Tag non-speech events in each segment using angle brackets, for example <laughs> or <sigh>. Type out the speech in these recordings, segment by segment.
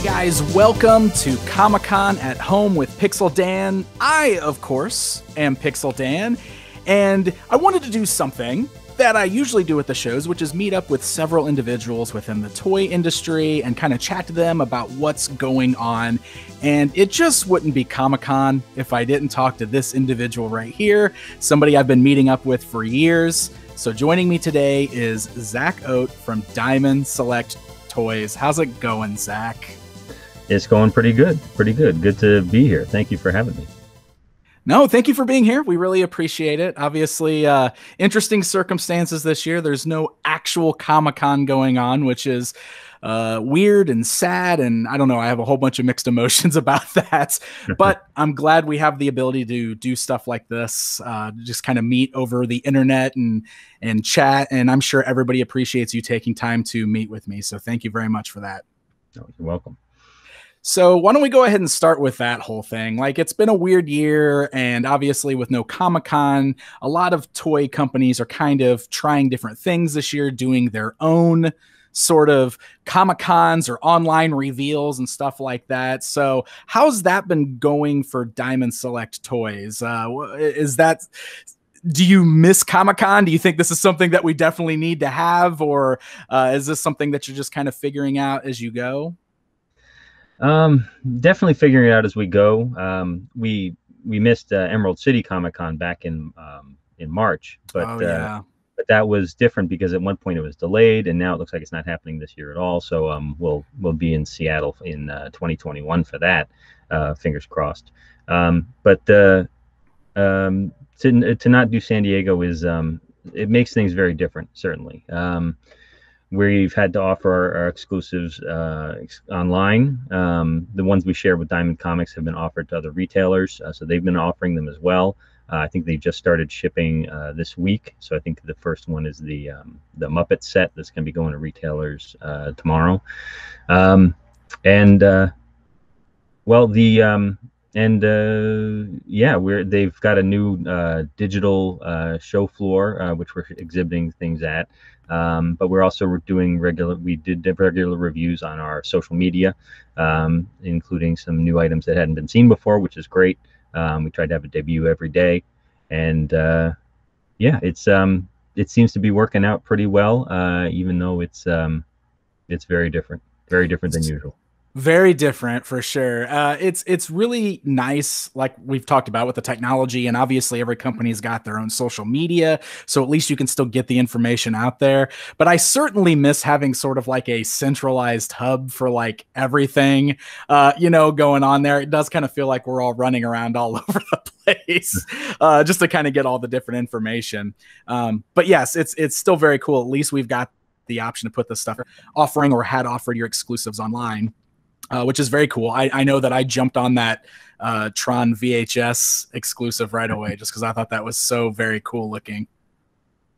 you guys. Welcome to Comic Con at Home with Pixel Dan. I, of course, am Pixel Dan, and I wanted to do something that I usually do at the shows, which is meet up with several individuals within the toy industry and kind of chat to them about what's going on. And it just wouldn't be Comic Con if I didn't talk to this individual right here, somebody I've been meeting up with for years. So joining me today is Zach Oat from Diamond Select Toys. How's it going, Zach? It's going pretty good. Pretty good. Good to be here. Thank you for having me. No, thank you for being here. We really appreciate it. Obviously, uh, interesting circumstances this year. There's no actual Comic Con going on, which is uh, weird and sad. And I don't know, I have a whole bunch of mixed <laughs> emotions about that. but <laughs> I'm glad we have the ability to do stuff like this, uh, just kind of meet over the internet and and chat. And I'm sure everybody appreciates you taking time to meet with me. So thank you very much for that. Oh, you're welcome. So why don't we go ahead and start with that whole thing? Like it's been a weird year, and obviously with no Comic Con, a lot of toy companies are kind of trying different things this year, doing their own sort of Comic Cons or online reveals and stuff like that. So, how's that been going for Diamond Select Toys? Uh, is that do you miss Comic Con? Do you think this is something that we definitely need to have, or uh, is this something that you're just kind of figuring out as you go? Um, definitely figuring it out as we go. Um, we we missed uh, Emerald City Comic Con back in um, in March, but oh, uh, yeah. uh, but that was different because at one point it was delayed, and now it looks like it's not happening this year at all. So um, we'll we'll be in Seattle in uh, 2021 for that. Uh, fingers crossed. Um, but uh, um, to to not do San Diego is um, it makes things very different. Certainly, um, we've had to offer our, exclusives uh, ex- online. Um, the ones we share with Diamond Comics have been offered to other retailers, uh, so they've been offering them as well. Uh, I think they just started shipping uh, this week, so I think the first one is the um, the Muppet set that's going to be going to retailers uh, tomorrow. Um, and uh, well, the um, and uh, yeah, we're they've got a new uh, digital show floor which we're exhibiting things at. Um, but we're also doing regular. We did regular reviews on our social media, um, including some new items that hadn't been seen before, which is great. Um, we tried to have a debut every day, and uh, yeah, it's um, it seems to be working out pretty well, uh, even though it's um, it's very different, very different than usual very different for sure. Uh, it's it's really nice like we've talked about with the technology and obviously every company's got their own social media so at least you can still get the information out there. But i certainly miss having sort of like a centralized hub for like everything uh, you know going on there. It does kind of feel like we're all running around all <laughs> over the place <laughs> uh, just to kind of get all the different information. Um, but yes it's it's still very cool. At least we've got the option to put this stuff offering or had offered your exclusives online uh, which is very cool. I, I know that I jumped on that uh, Tron VHS exclusive right away just because I thought that was so very cool looking.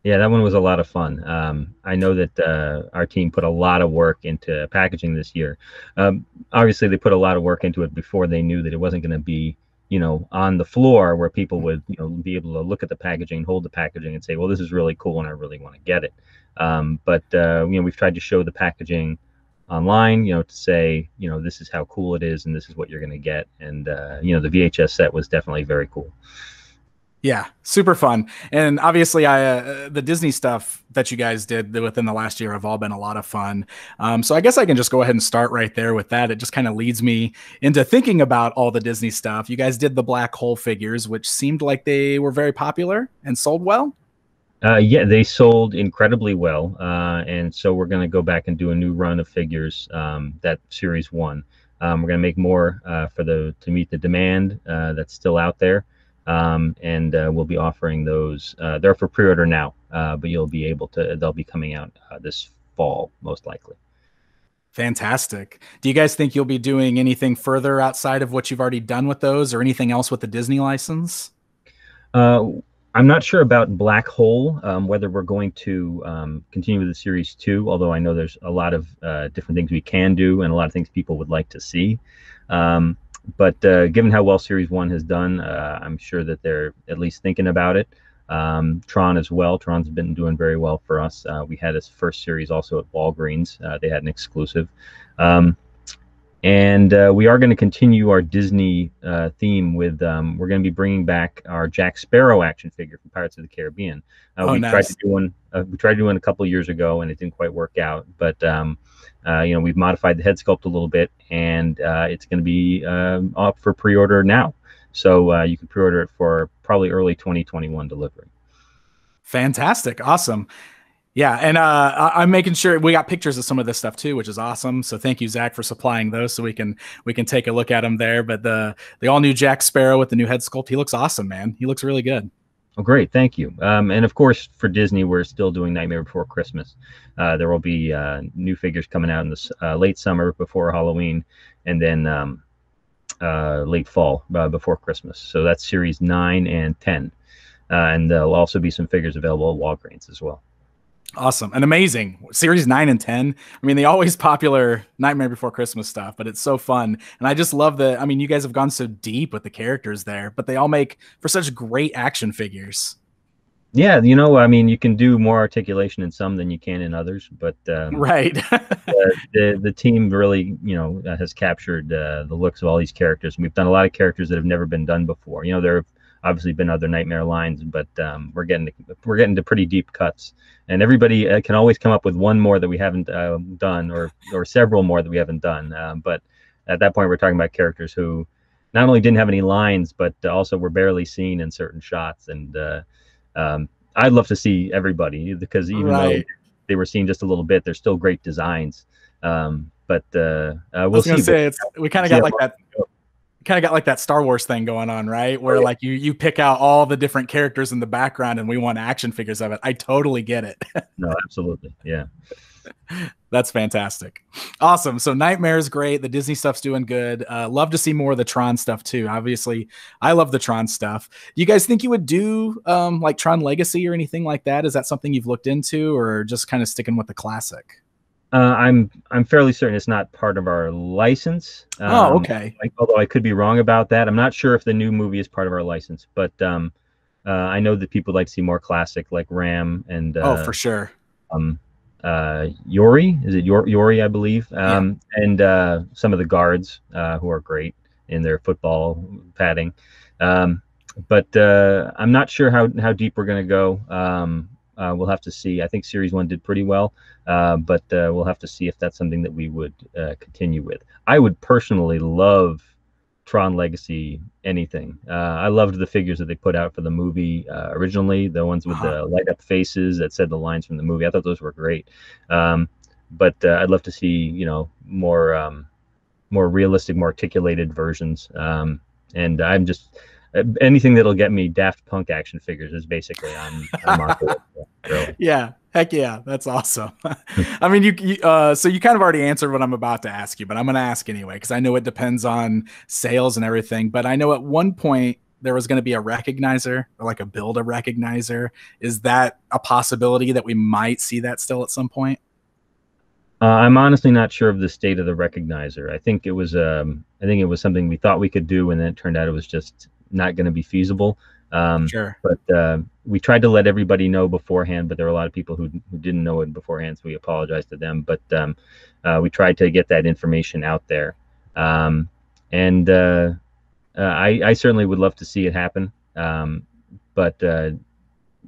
Yeah, that one was a lot of fun. Um, I know that uh, our team put a lot of work into packaging this year. Um, obviously, they put a lot of work into it before they knew that it wasn't going to be, you know, on the floor where people would, you know, be able to look at the packaging, hold the packaging, and say, "Well, this is really cool, and I really want to get it." Um, but uh, you know, we've tried to show the packaging online, you know, to say, you know, this is how cool it is and this is what you're going to get. And, uh, you know, the VHS set was definitely very cool. Yeah, super fun. And obviously, I uh, the Disney stuff that you guys did within the last year have all been a lot of fun. Um, so I guess I can just go ahead and start right there with that. It just kind of leads me into thinking about all the Disney stuff. You guys did the black hole figures, which seemed like they were very popular and sold well. Uh, yeah, they sold incredibly well, uh, and so we're going to go back and do a new run of figures. Um, that series one, um, we're going to make more uh, for the to meet the demand uh, that's still out there, um, and uh, we'll be offering those. Uh, they're for pre-order now, but you'll be able to. They'll be coming out this fall, most likely. Fantastic. Do you guys think you'll be doing anything further outside of what you've already done with those, or anything else with the Disney license? I'm not sure about Black Hole, um, whether we're going to um, continue with the series two, although I know there's a lot of uh, different things we can do and a lot of things people would like to see. Um, but uh, given how well series one has done, uh, I'm sure that they're at least thinking about it. Um, Tron as well. Tron's been doing very well for us. Uh, we had his first series also at Walgreens. Uh, they had an exclusive. And uh, we are going to continue our Disney uh, theme with um, we're going to be bringing back our Jack Sparrow action figure from Pirates of the Caribbean. Uh, oh, we nice. tried to do one. Uh, we tried to do one a couple years ago, and it didn't quite work out. But um, uh, you know, we've modified the head sculpt a little bit, and uh, it's going to be um, up for pre-order now. So you can pre-order it for probably early 2021 delivery. Fantastic, awesome. Yeah, and uh, I'm making sure we got pictures of some of this stuff too, which is awesome. So thank you, Zach, for supplying those, so we can we can take a look at them there. But the the all new Jack Sparrow with the new head sculpt, he looks awesome, man. He looks really good. Oh, great, thank you. Um, and of course, for Disney, we're still doing Nightmare Before Christmas. Uh, there will be uh, new figures coming out in the uh, late summer before Halloween, and then um, uh, late fall uh, before Christmas. So that's series nine and ten, and there'll also be some figures available at Walgreens as well. Awesome and amazing. Series nine and 10. I mean, the always <laughs> popular Nightmare Before Christmas stuff, but it's so fun. And I just love the, I mean, you guys have gone so deep with the characters there, but they all make for such great action figures. Yeah, you know, I mean, you can do more articulation in some than you can in others, but um, right, <laughs> the the team really, you know, has captured uh, the looks of all these characters. And we've done a lot of characters that have never been done before. You know, there have obviously been other nightmare lines, but um, we're getting to, we're getting to pretty deep cuts, and everybody uh, can always come up with one more that we haven't uh, done, or or several more that we haven't done. Um, but at that point, we're talking about characters who not only didn't have any lines, but also were barely seen in certain shots. And uh, um, I'd love to see everybody because even right. though they were seen just a little bit, they're still great designs. Um, but uh, uh, we'll I was gonna see. say it's we kind of got like that kind of got like that Star Wars thing going on, right? Where oh, like you you pick out all the different characters in the background and we want action figures of it. I totally get it. <laughs> no, absolutely. Yeah. That's fantastic. Awesome. So Nightmare is great. The Disney stuff's doing good. Uh, love to see more of the Tron stuff too. Obviously, I love the Tron stuff. Do you guys think you would do um, like Tron Legacy or anything like that? Is that something you've looked into, or just kind of sticking with the classic? Uh, I'm I'm fairly certain it's not part of our license. Oh, um, oh, okay. although I could be wrong about that. I'm not sure if the new movie is part of our license, but um, uh, I know that people like to see more classic, like Ram and oh, uh, oh, for sure. Um, uh, Yori is it Yor- Yori? I believe. Um, yeah. and uh, some of the guards uh, who are great in their football padding. Um, but uh, I'm not sure how how deep we're going to go. Um, uh, we'll have to see. I think Series One did pretty well, uh, but uh, we'll have to see if that's something that we would uh, continue with. I would personally love Tron Legacy anything. Uh, I loved the figures that they put out for the movie uh, originally, the ones with uh-huh. the light up faces that said the lines from the movie. I thought those were great. Um, but I'd love to see you know more um, more realistic, more articulated versions. Um, and I'm just anything that'll get me Daft Punk action figures is basically I'm, I'm <laughs> yeah, heck yeah, that's awesome. <laughs> I mean, you, you uh, so you kind of already answered what I'm about to ask you, but I'm going to ask anyway because I know it depends on sales and everything. But I know at one point there was going to be a recognizer or like a build a recognizer. Is that a possibility that we might see that still at some point? Uh, I'm honestly not sure of the state of the recognizer. I think it was um, I think it was something we thought we could do, and then it turned out it was just not going to be feasible. Um, sure. But uh, we tried to let everybody know beforehand, but there were a lot of people who, who didn't know it beforehand, so we apologize to them. But um, uh, we tried to get that information out there. Um, and uh, uh I, I, certainly would love to see it happen. Um, but uh,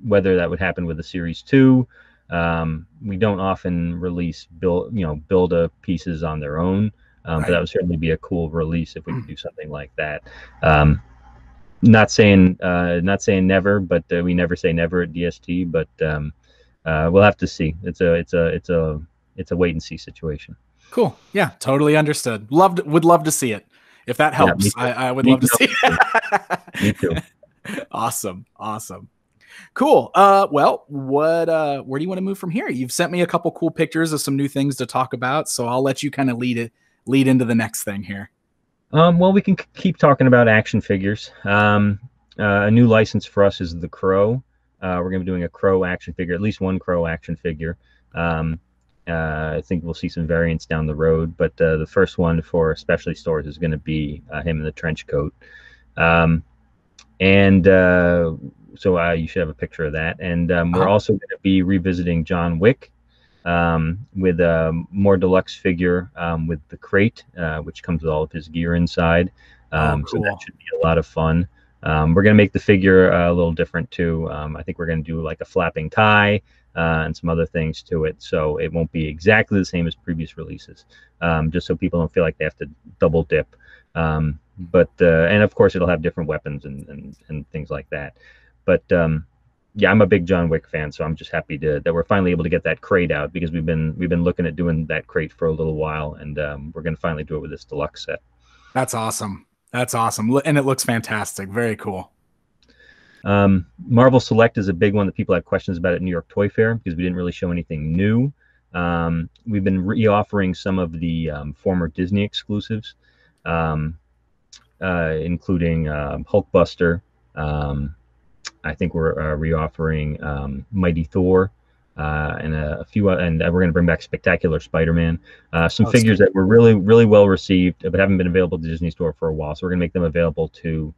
whether that would happen with the Series 2, um, we don't often release build, you know, build a pieces on their own. Um, right. But that would certainly be a cool release if we could do something like that. Not saying uh, not saying never, but uh, we never say never at DST. But um, uh, we'll have to see. It's a it's a it's a it's a wait and see situation. Cool. Yeah, totally understood. Loved would love to see it. If that helps, yeah, I, I, would <laughs> me love too. to see it. me too. <laughs> Awesome. Awesome. Cool. Uh, well, what uh, where do you want to move from here? You've sent me a couple cool pictures of some new things to talk about, so I'll let you kind of lead it lead into the next thing here. Um, well, we can keep talking about action figures. Um, uh, a new license for us is the Crow. Uh, we're going to be doing a Crow action figure, at least one Crow action figure. Um, uh, I think we'll see some variants down the road, but uh, the first one for specialty stores is going to be uh, him in the trench coat. Um, and uh, so you should have a picture of that. And um, we're uh-huh. also going to be revisiting John Wick. Um, with a more deluxe figure um, with the crate, uh, which comes with all of his gear inside. Oh, um, cool. So that should be a lot of fun. Um, we're going to make the figure uh, a little different too. Um, I think we're going to do like a flapping tie uh, and some other things to it. So it won't be exactly the same as previous releases, um, just so people don't feel like they have to double dip. Um, but uh, and of course it'll have different weapons and and, and things like that. But um, yeah, I'm a big John Wick fan, so I'm just happy to that we're finally able to get that crate out because we've been we've been looking at doing that crate for a little while, and um, we're going to finally do it with this deluxe set. That's awesome. That's awesome, and it looks fantastic. Very cool. Um, Marvel Select is a big one that people had questions about at New York Toy Fair because we didn't really show anything new. Um, we've been re-offering some of the um, former Disney exclusives, um, uh, including uh, Hulkbuster. Um, I think we're uh, re-offering um, Mighty Thor. Uh, and a, a, few, and we're going to bring back Spectacular Spider-Man. Uh, some oh, figures that were really, really well received, but haven't been available to Disney Store for a while. So we're going to make them available to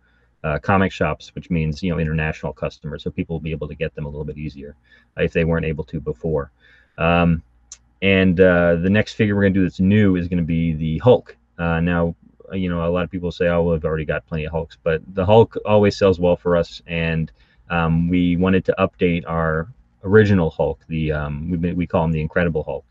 uh, comic shops, which means you know international customers, so people will be able to get them a little bit easier uh, if they weren't able to before. Um, and uh, the next figure we're going to do that's new is going to be the Hulk. Uh, now, you know, a lot of people say, "Oh, well, we've already got plenty of Hulks," but the Hulk always sells well for us, and um, we wanted to update our original Hulk. The um, we we call him the Incredible Hulk.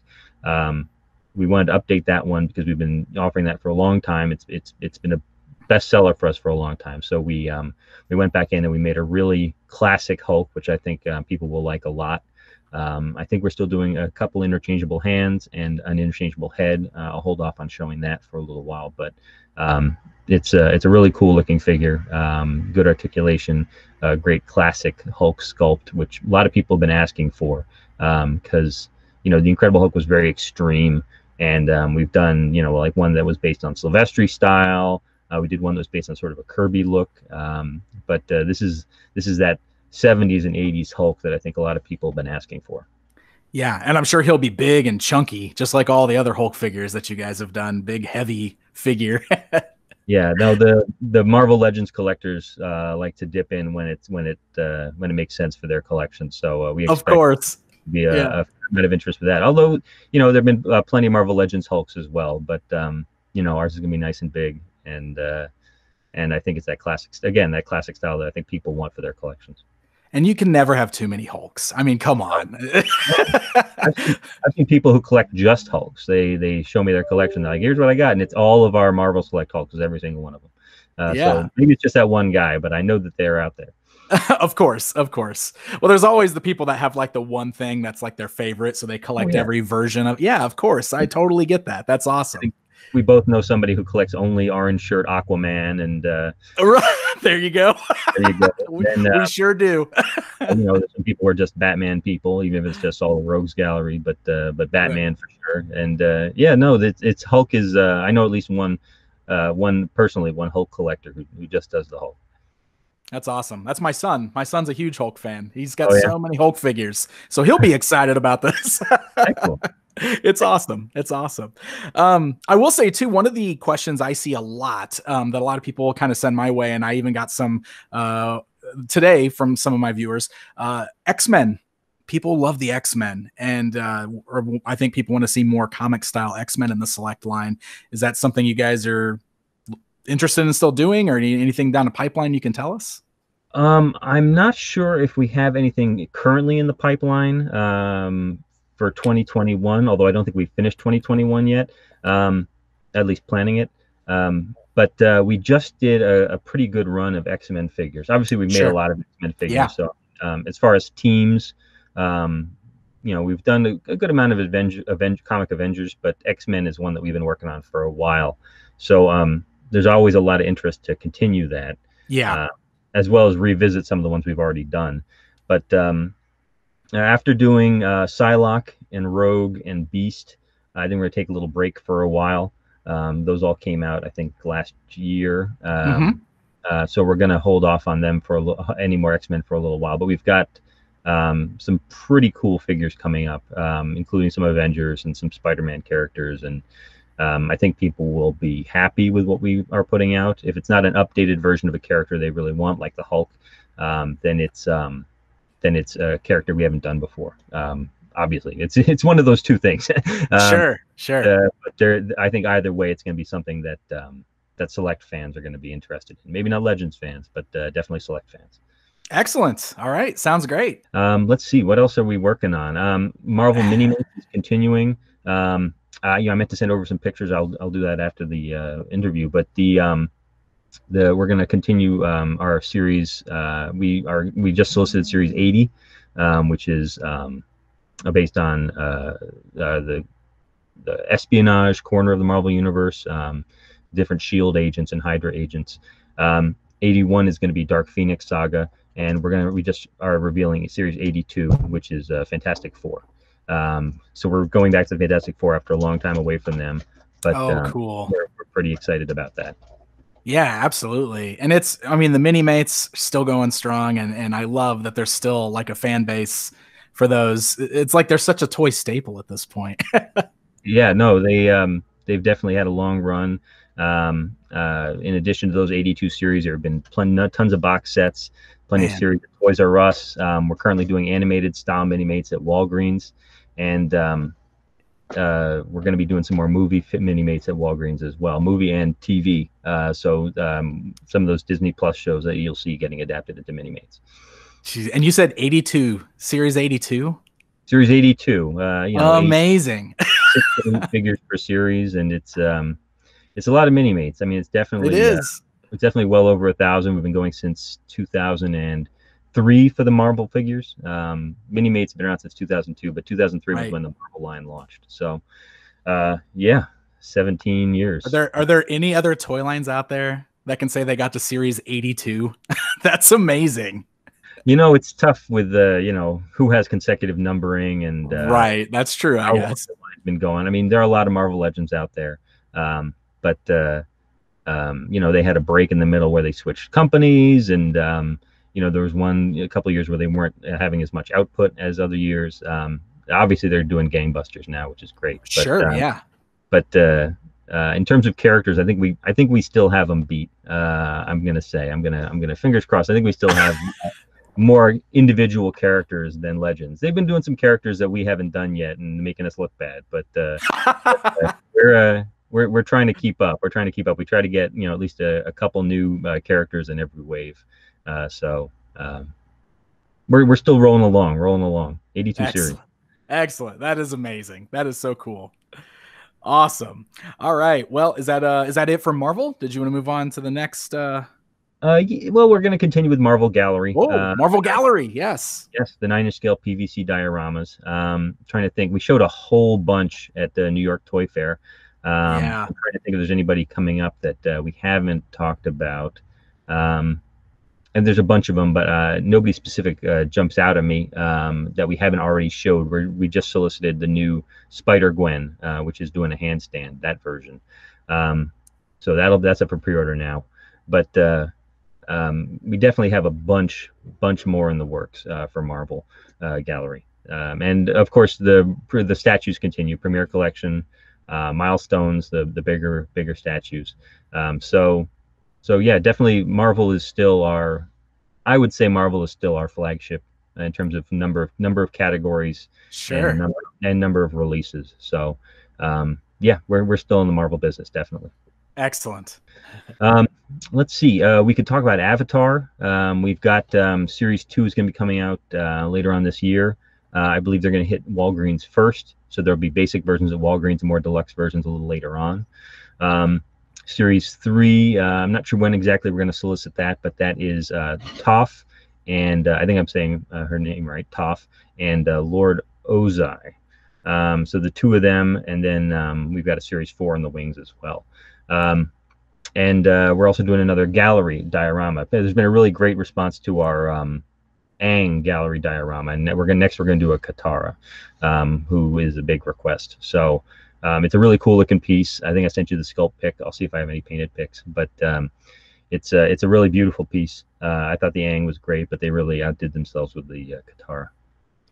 Um, we wanted to update that one because we've been offering that for a long time. It's it's it's been a bestseller for us for a long time. So we um, we went back in and we made a really classic Hulk, which I think uh, people will like a lot. Um, I think we're still doing a couple interchangeable hands and an interchangeable head. Uh, I'll hold off on showing that for a little while, but um, it's a it's a really cool looking figure. Um, good articulation, great classic Hulk sculpt, which a lot of people have been asking for because um, you know the Incredible Hulk was very extreme, and um, we've done you know like one that was based on Silvestri style. Uh, we did one that was based on sort of a Kirby look, um, but uh, this is this is that 70s and 80s Hulk that I think a lot of people have been asking for. Yeah, and I'm sure he'll be big and chunky, just like all the other Hulk figures that you guys have done. Big, heavy figure. <laughs> yeah, no, the the Marvel Legends collectors uh, like to dip in when it's when it uh, when it makes sense for their collection. So uh, we of course be a, yeah. a bit of interest for that. Although you know there've been uh, plenty of Marvel Legends Hulks as well, but um, you know ours is gonna be nice and big, and uh, and I think it's that classic again that classic style that I think people want for their collections and you can never have too many Hulks. I mean, come on. I've, seen, I've, seen, people who collect just Hulks. They they show me their collection. They're like, here's what I got, and it's all of our Marvel Select Hulks, every single one of them. Uh, yeah. So maybe it's just that one guy, but I know that they're out there. <laughs> of course, of course. Well, there's always the people that have like the one thing that's like their favorite, so they collect oh, yeah. every version of. Yeah, of course. I totally get that. That's awesome we both know somebody who collects only orange shirt Aquaman, and uh, <laughs> there you go. there you go. <laughs> we, and, uh, we, sure do. you know, some people are just Batman people, even if it's just all Rogues Gallery, but uh, but Batman right. for sure. And uh, yeah, no, it's, it's Hulk is. Uh, I know at least one, uh, one personally, one Hulk collector who, who just does the Hulk. That's awesome. That's my son. My son's a huge Hulk fan. He's got oh, yeah? so many Hulk figures, so he'll be <laughs> excited about this. It's awesome. It's awesome. Um, I will say too, one of the questions I see a lot um, that a lot of people kind of send my way, and I even got some uh, today from some of my viewers. Uh, X Men. People love the X Men, and uh, I think people want to see more comic style X Men in the select line. Is that something you guys are interested in still doing, or anything down the pipeline you can tell us? Um, I'm not sure if we have anything currently in the pipeline. Um, for 2021, although I don't think we finished 2021 yet, um, at least planning it. Um, but uh, we just did a, a, pretty good run of X Men figures. Obviously, we made sure. a lot of X Men figures. Yeah. So, um, as far as teams, um, you know, we've done a, a good amount of Avenger, Avenger, comic Avengers, but X Men is one that we've been working on for a while. So, um, there's always a lot of interest to continue that. Yeah. Uh, as well as revisit some of the ones we've already done. But um, after doing uh, Psylocke and Rogue and Beast, I think we're gonna take a little break for a while. Um, those all came out, I think, last year. Um, mm-hmm. uh, so we're gonna hold off on them for a little, <laughs> any more X Men for a little while. But we've got um, some pretty cool figures coming up, um, including some Avengers and some Spider Man characters. And um, I think people will be happy with what we are putting out. If it's not an updated version of a character they really want, like the Hulk, um, then it's then it's a character we haven't done before. Um, obviously, it's it's one of those two things. <laughs> um, sure, sure. Uh, but there, I think either way, it's going to be something that um, that select fans are going to be interested in. Maybe not Legends fans, but uh, definitely select fans. Excellent. All right, sounds great. Um, let's see, what else are we working on? Um, Marvel <sighs> Mini is continuing. Um, uh, you know, I meant to send over some pictures. I'll I'll do that after the uh, interview. But the um, the we're going to continue um, our series. Uh, we are we just solicited series 80, um, which is um, based on uh, uh, the the espionage corner of the Marvel universe, um, different Shield agents and Hydra agents. Um, 81 is going to be Dark Phoenix saga, and we're gonna we just are revealing series 82, which is uh, Fantastic Four. Um, so we're going back to the Fantastic Four after a long time away from them. But oh, cool! We're, we're, pretty excited about that. Yeah, absolutely. And it's I mean the Minimates still going strong, and and I love that there's still like a fan base for those. It's like they're such a toy staple at this point. <laughs> yeah, no, they um they've definitely had a long run. Um, uh, in addition to those 82 series, there have been plenty, tons of box sets, plenty Man. of series. Toys R Us. Um, we're currently doing animated style Minimates at Walgreens and um, uh, we're going to be doing some more movie fit Minimates at Walgreens as well, movie and TV. Uh, so um, some of those Disney Plus shows that you'll see getting adapted into Minimates. And you said 82, series 82? Series 82. Uh, you know, amazing. <laughs> figures per series, and it's um, it's a lot of Minimates. I mean, it's definitely it is. Uh, it's definitely well over a thousand. We've been going since 2000 and three for the Marvel figures. Um, Minimates have been around since 2002, but 2003 right. was when the Marvel line launched. So, uh, yeah, 17 years. Are there are there any other toy lines out there that can say they got to Series 82? <laughs> That's amazing. You know, it's tough with the uh, you know who has consecutive numbering and uh, right. That's true. I guess been going. I mean, there are a lot of Marvel Legends out there, um, but uh, um, you know they had a break in the middle where they switched companies and um, you know, there was one a couple years where they weren't having as much output as other years. Um, obviously, they're doing gangbusters now, which is great. But, sure, uh, yeah. But uh, uh, in terms of characters, I think we I think we still have them beat. Uh, I'm gonna say I'm gonna I'm gonna fingers crossed. I think we still have <laughs> more individual characters than legends. They've been doing some characters that we haven't done yet and making us look bad, <laughs> but uh, we're uh, we're we're trying to keep up. We're trying to keep up. We try to get you know at least a, a couple new uh, characters in every wave. Uh, so um, we're we're still rolling along, rolling along. 82 Excellent. series. Excellent. That is amazing. That is so cool. Awesome. All right. Well, is that uh is that it for Marvel? Did you want to move on to the next uh uh, well, we're going to continue with Marvel Gallery. Oh, uh, Marvel Gallery, yes, yes, the nine-inch scale PVC dioramas. Um, trying to think, we showed a whole bunch at the New York Toy Fair. Um, yeah. I'm trying to think if there's anybody coming up that uh, we haven't talked about. Um, and there's a bunch of them, but uh, nobody specific uh, jumps out at me um, that we haven't already showed. we we just solicited the new Spider Gwen, uh, which is doing a handstand, that version. Um, so that'll that's up for pre-order now. But uh, um, we definitely have a bunch bunch more in the works uh, for Marvel uh, Gallery, um, and of course the the statues continue. Premier Collection, milestones, the the bigger bigger statues. Um, so so yeah, definitely Marvel is still our, I would say Marvel is still our flagship in terms of number of number of categories, sure, and number, and number of releases. So um, yeah, we're we're still in the Marvel business, definitely. Excellent. Um, let's see. Uh, we could talk about Avatar. Um, we've got um, Series Two is going to be coming out uh, later on this year. Uh, I believe they're going to hit Walgreens first, so there'll be basic versions at Walgreens and more deluxe versions a little later on. Um, Series 3. Uh, I'm not sure when exactly we're going to solicit that, but that is uh, Toph, and uh, I think I'm saying uh, her name right, Toph, and uh, Lord Ozai. Um, so the two of them, and then um, we've got a Series 4 in the wings as well. Um, and uh, we're also doing another gallery diorama. There's been a really great response to our um, Aang gallery diorama, and we're gonna next we're gonna do a Katara, um, who is a big request. So um, it's a really cool looking piece. I think I sent you the sculpt pic. I'll see if I have any painted pics, but um, it's a, it's a really beautiful piece. Uh, I thought the Aang was great, but they really outdid themselves with the uh, Katara.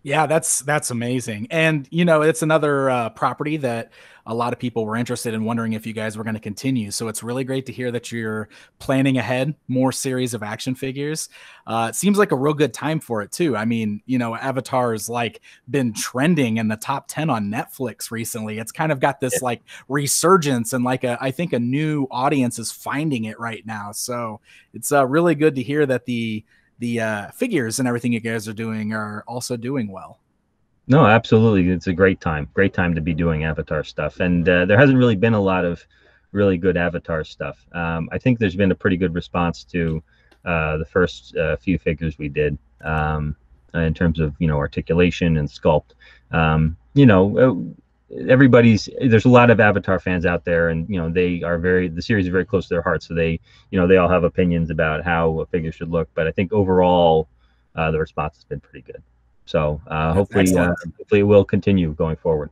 Yeah, that's that's amazing. And you know, it's another uh, property that a lot of people were interested in wondering if you guys were going to continue. So it's really great to hear that you're planning ahead more series of action figures. Uh, it seems like a real good time for it too. I mean, you know, Avatar's like been trending in the top 10 on Netflix recently. It's kind of got this like resurgence and like a, I think a new audience is finding it right now. So it's uh, really good to hear that the, the uh, figures and everything you guys are doing are also doing well. No, absolutely. It's a great time. Great time to be doing Avatar stuff. And uh, there hasn't really been a lot of really good Avatar stuff. Um, I think there's been a pretty good response to uh, the first uh, few figures we did um, in terms of you know articulation and sculpt. Um, you know, uh, everybody's there's a lot of Avatar fans out there, and you know they are very the series is very close to their heart, so they you know they all have opinions about how a figure should look. But I think overall, uh, the response has been pretty good. So uh, hopefully, uh, hopefully it will continue going forward.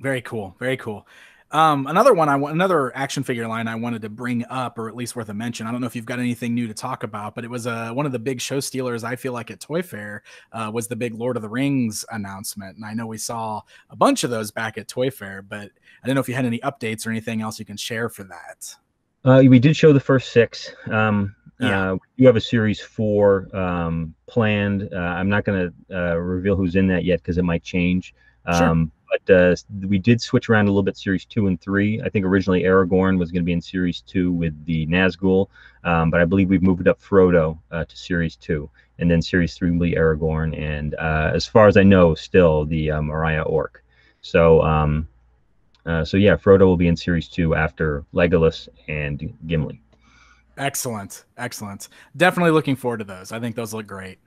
Very cool. Very cool. Um, another one I want, another action figure line I wanted to bring up, or at least worth a mention. I don't know if you've got anything new to talk about, but it was uh, one of the big show stealers. I feel like at Toy Fair uh, was the big Lord of the Rings announcement, and I know we saw a bunch of those back at Toy Fair, but I don't know if you had any updates or anything else you can share for that. Uh, we did show the first six. Um, yeah. Uh, you have a series four um, planned. Uh, I'm not going to uh, reveal who's in that yet because it might change. Sure. Um, but uh, we did switch around a little bit series two and three. I think originally Aragorn was going to be in series two with the Nazgul, um, but I believe we've moved up Frodo uh, to series two, and then series three will be Aragorn, and uh, as far as I know, still the uh, Moria Orc. So, um, uh, so yeah, Frodo will be in series two after Legolas and Gimli. Excellent, excellent. Definitely looking forward to those. I think those look great.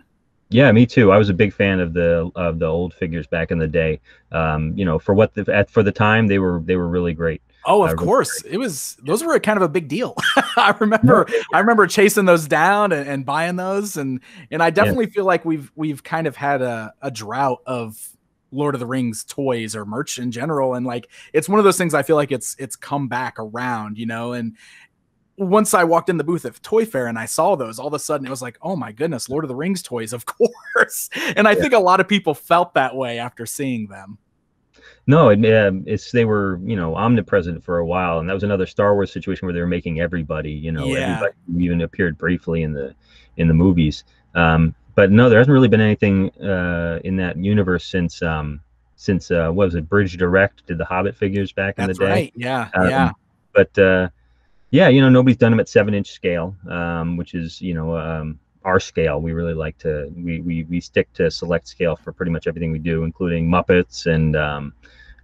Yeah, me too. I was a big fan of the of the old figures back in the day. Um, you know, for what the at for the time they were they were really great. Oh, of uh, course. It was those were a kind of a big deal. <laughs> I remember I remember chasing those down and, and, buying those and and I definitely yeah. feel like we've we've kind of had a, a drought of Lord of the Rings toys or merch in general. And like it's one of those things I feel like it's it's come back around, you know, and once I walked in the booth at Toy Fair and I saw those, all of a sudden it was like, oh my goodness, Lord of the Rings toys, of <laughs> course. And I yeah. think a lot of people felt that way after seeing them. No, it, um, it's they were you know omnipresent for a while, and that was another Star Wars situation where they were making everybody you know yeah. everybody even appeared briefly in the in the movies. Um, but no, there hasn't really been anything uh, in that universe since um, since uh, what was it? Bridge Direct did the Hobbit figures back That's in the day. Right. Yeah, um, yeah. But uh, yeah, you know, nobody's done them at seven inch scale, um, which is, you know, um, our scale. We really like to, we, we, we stick to select scale for pretty much everything we do, including Muppets. And um,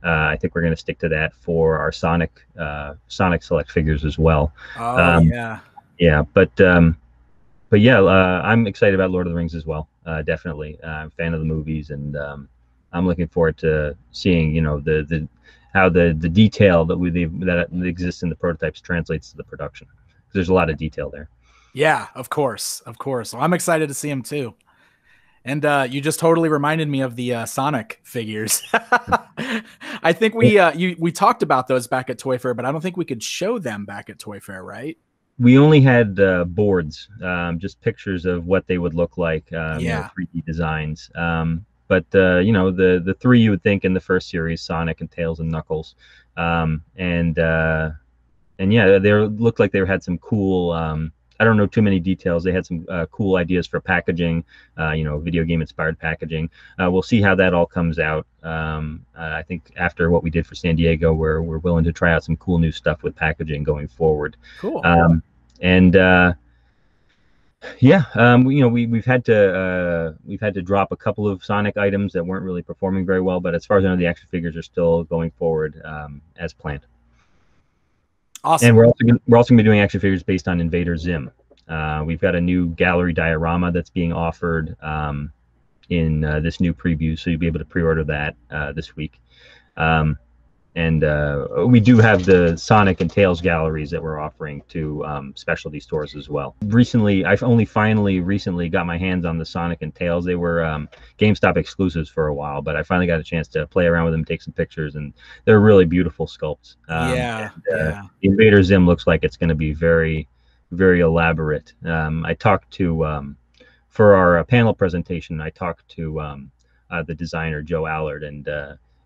uh, I think we're going to stick to that for our Sonic, uh, Sonic select figures as well. Oh, um, yeah. Yeah. But, um, but yeah, uh, I'm excited about Lord of the Rings as well. Uh, definitely. I'm a fan of the movies and um, I'm looking forward to seeing, you know, the, the, how the the detail that we that exists in the prototypes translates to the production. There's a lot of detail there. Yeah, of course, of course. Well, I'm excited to see them too. And uh, you just totally reminded me of the uh, Sonic figures. <laughs> I think we uh, you we talked about those back at Toy Fair, but I don't think we could show them back at Toy Fair, right? We only had uh, boards, um, just pictures of what they would look like, um, yeah, you know, 3D designs. Um, but uh, you know, the the three you would think in the first series, Sonic and Tails and Knuckles, um, and uh, and yeah, they looked like they had some cool. Um, I don't know too many details. They had some uh, cool ideas for packaging, uh, you know, video game inspired packaging. Uh, we'll see how that all comes out. Um, uh, I think after what we did for San Diego, we're we're willing to try out some cool new stuff with packaging going forward. Cool. Um, and uh, yeah, um, you know, we we've had to uh, we've had to drop a couple of Sonic items that weren't really performing very well, but as far as I know, the action figures are still going forward um, as planned. Awesome. And we're also gonna, we're also going to be doing action figures based on Invader Zim. Uh, we've got a new gallery diorama that's being offered um, in uh, this new preview, so you'll be able to pre-order that uh, this week. Um, and uh, we do have the Sonic and Tails galleries that we're offering to um, specialty stores as well. Recently, I've only finally recently got my hands on the Sonic and Tails. They were um, GameStop exclusives for a while, but I finally got a chance to play around with them, take some pictures, and they're really beautiful sculpts. Um, yeah, and, uh, yeah. Invader Zim looks like it's going to be very, very elaborate. Um, I talked to um, for our panel presentation, I talked to um, the designer Joe Allard, and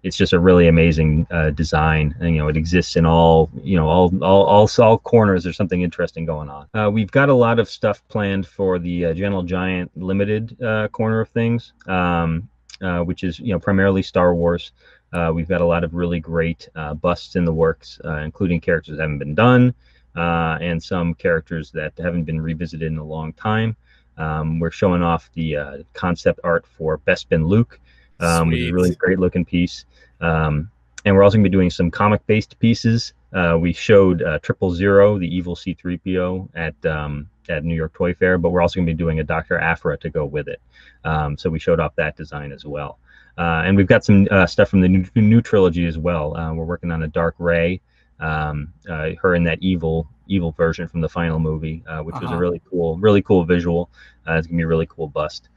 it's just a really amazing uh, design. And, you know, it exists in all, you know, all, all, all, all corners. There's something interesting going on. Uh, we've got a lot of stuff planned for the uh, Gentle Giant Limited uh, corner of things, um, uh, which is, you know, primarily Star Wars. Uh, we've got a lot of really great busts in the works, including characters that haven't been done and some characters that haven't been revisited in a long time. Um, we're showing off the concept art for Bespin Luke, um, which is a really great looking piece. Um, and we're also going to be doing some comic based pieces. Uh, we showed uh, Triple Zero, the evil C3PO, at um, at New York Toy Fair, but we're also going to be doing a Dr. Aphra to go with it. Um, so we showed off that design as well. Uh, and we've got some uh, stuff from the new, new trilogy as well. Uh, we're working on a Dark Rey, um, uh, her in that evil evil version from the final movie, which uh-huh. was a uh-huh. really cool, really cool visual. it's gonna be a really cool bust.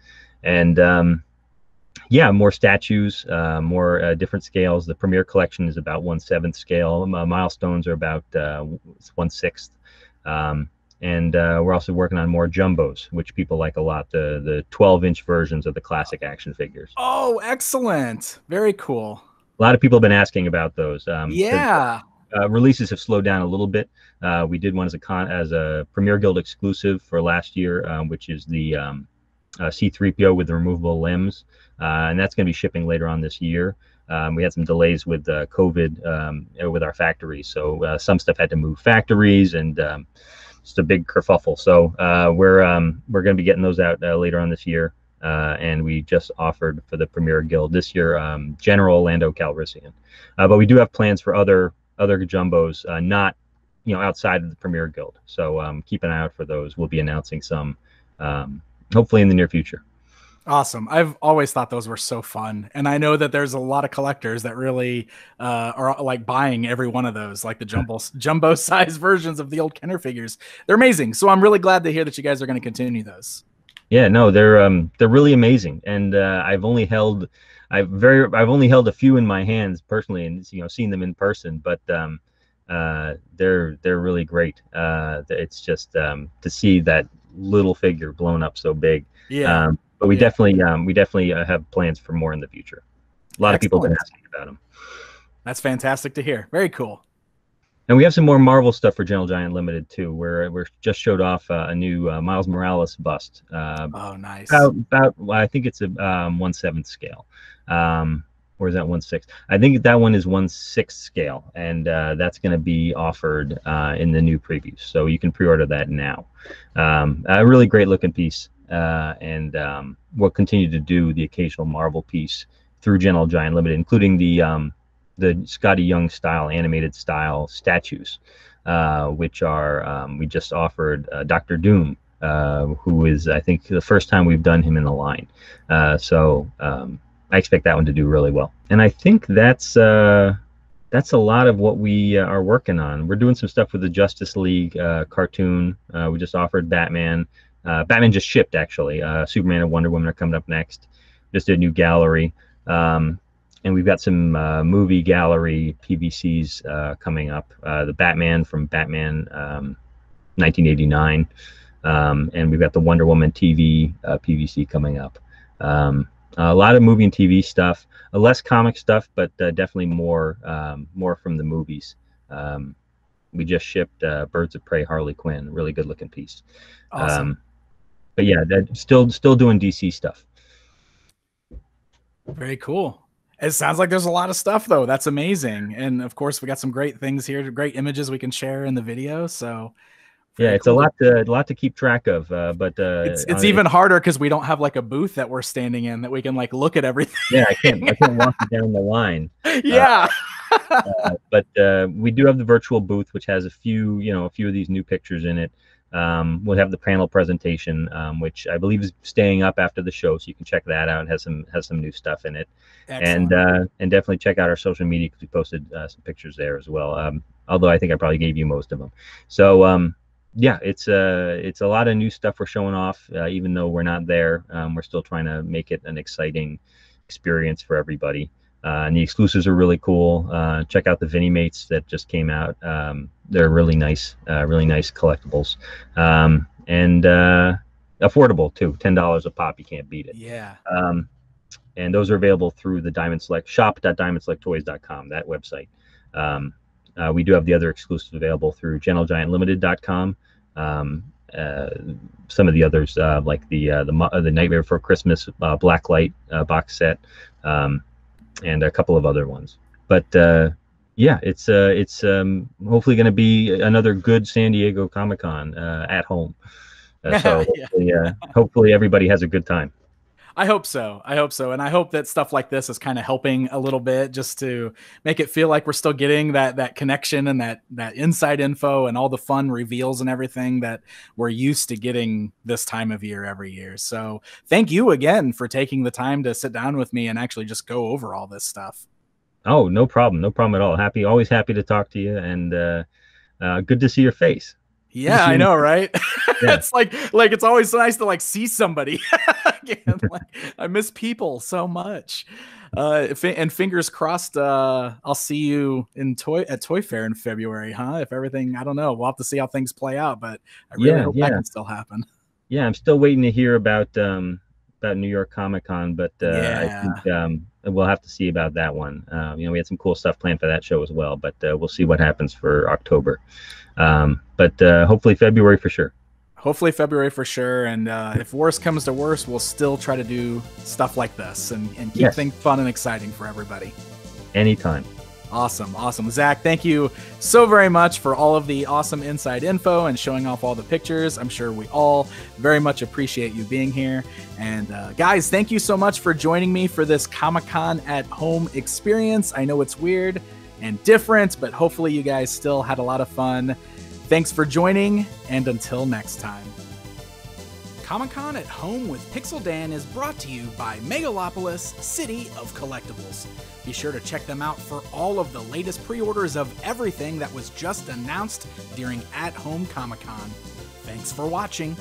And um, yeah, more statues, uh, more uh, different scales. The Premier Collection is about one seventh scale. Uh, milestones are about uh, one sixth. Um, and uh, we're also working on more jumbos, which people like a lot. The the 12 inch versions of the classic action figures. Oh, excellent! Very cool. A lot of people have been asking about those. Um, yeah. Uh, releases have slowed down a little bit. we did one as a con as a Premier Guild exclusive for last year, um, which is the um, C3PO with the removable limbs. Uh, and that's going to be shipping later on this year. Um, we had some delays with uh, COVID um, with our factories, so uh, some stuff had to move factories, and um, just a big kerfuffle. So uh, we're um, we're going to be getting those out uh, later on this year, uh, and we just offered for the Premier Guild this year um, General Lando Calrissian, but we do have plans for other other jumbos, not you know outside of the Premier Guild. So um, keep an eye out for those. We'll be announcing some hopefully in the near future. Awesome. I've always thought those were so fun. And I know that there's a lot of collectors that really uh, are like buying every one of those, like the jumbo <laughs> jumbo size versions of the old Kenner figures. They're amazing. So I'm really glad to hear that you guys are going to continue those. Yeah, no, they're um they're really amazing. And uh, I've only held I've very I've only held a few in my hands personally and you know seen them in person, but um uh they're they're really great. Uh it's just um to see that little figure blown up so big. Yeah. Um, but we yeah. definitely um, we definitely uh, have plans for more in the future. A lot Excellent. of people have been asking about them. That's fantastic to hear. Very cool. And we have some more Marvel stuff for Gentle Giant Limited too, where we just showed off uh, a new uh, Miles Morales bust. Uh, oh, nice. About, about well, I think it's a um, one seventh scale. Um, or is that one six? I think that one is one sixth scale, and uh, that's going to be offered uh, in the new previews. So you can pre-order that now. Um, a really great looking piece uh, and um, we'll continue to do the occasional Marvel piece through Gentle Giant Limited, including the um, the Skottie Young style animated style statues, uh, which are um, we just offered uh, Doctor Doom, uh, who is I think the first time we've done him in the line. So um, I expect that one to do really well, and I think that's uh, that's a lot of what we uh, are working on. We're doing some stuff with the Justice League uh, cartoon. Uh, we just offered Batman. Uh, Batman just shipped actually. Uh, Superman and Wonder Woman are coming up next. Just a new gallery, um, and we've got some movie gallery PVCs coming up. The Batman from Batman um, 1989, um, and we've got the Wonder Woman TV PVC coming up. Um, Uh, a lot of movie and TV stuff, a less comic stuff, but uh, definitely more um, more from the movies. Um, we just shipped Birds of Prey Harley Quinn, really good looking piece. Awesome um, but yeah, that still still doing DC stuff. Very cool. It sounds like there's a lot of stuff though. That's amazing. And of course, we got some great things here, great images we can share in the video. So yeah, it's cool. a lot to a lot to keep track of. Uh, but uh, it's, it's uh, even harder because we don't have like a booth that we're standing in that we can like look at everything. Yeah, I can't I can't walk <laughs> down the line. <laughs> Yeah. Uh, but uh, we do have the virtual booth, which has a few you know a few of these new pictures in it. Um, we'll have the panel presentation, um, which I believe is staying up after the show, so you can check that out. It has some has some new stuff in it, Excellent. and uh, and definitely check out our social media because we posted uh, some pictures there as well. Um, although I think I probably gave you most of them. So um, yeah, it's uh it's a lot of new stuff we're showing off. Uh, even though we're not there, um, we're still trying to make it an exciting experience for everybody. Uh, and the exclusives are really cool. Uh, check out the Vinimates that just came out. Um, they're really nice, uh, really nice collectibles. Um, and uh, affordable too. Ten dollars a pop, you can't beat it. Yeah. Um, and those are available through the Diamond Select shop.diamondselecttoys.com, that website. Um, uh, we do have the other exclusives available through GentleGiantLimited.com. Um, uh, some of the others, uh, like the uh, the uh, the Nightmare Before Christmas uh, Blacklight box set, um, and a couple of other ones. But yeah, it's it's um, hopefully going to be another good San Diego Comic Con at home. so <laughs> hopefully, hopefully everybody has a good time. I hope so. I hope so. And I hope that stuff like this is kind of helping a little bit just to make it feel like we're still getting that that connection and that that inside info and all the fun reveals and everything that we're used to getting this time of year every year. So, thank you again for taking the time to sit down with me and actually just go over all this stuff. Oh, no problem. No problem at all. Happy always happy to talk to you and uh, uh good to see your face. Yeah, I know, right? <laughs> Yeah. it's like like it's always nice to like see somebody <laughs> again. Like, I miss people so much. Uh, and fingers crossed, uh, I'll see you in toy at Toy Fair in February, huh? If everything, I don't know, we'll have to see how things play out, but I really yeah, hope yeah. that can still happen. Yeah, I'm still waiting to hear about um about New York Comic Con, but uh, yeah. I think um we'll have to see about that one. Um, you know, we had some cool stuff planned for that show as well, but uh, we'll see what happens for October. Um, but uh, hopefully February for sure. Hopefully February for sure. And uh, if worse comes to worse, we'll still try to do stuff like this and, and keep yes. things fun and exciting for everybody. Anytime. Awesome, awesome. Zach, thank you so very much for all of the awesome inside info and showing off all the pictures. I'm sure we all very much appreciate you being here. And uh, guys, thank you so much for joining me for this Comic Con at home experience. I know it's weird and different, but hopefully you guys still had a lot of fun. Thanks for joining, and until next time. Comic Con at Home with Pixel Dan is brought to you by Megalopolis City of Collectibles. Be sure to check them out for all of the latest pre orders of everything that was just announced during At Home Comic Con. Thanks for watching.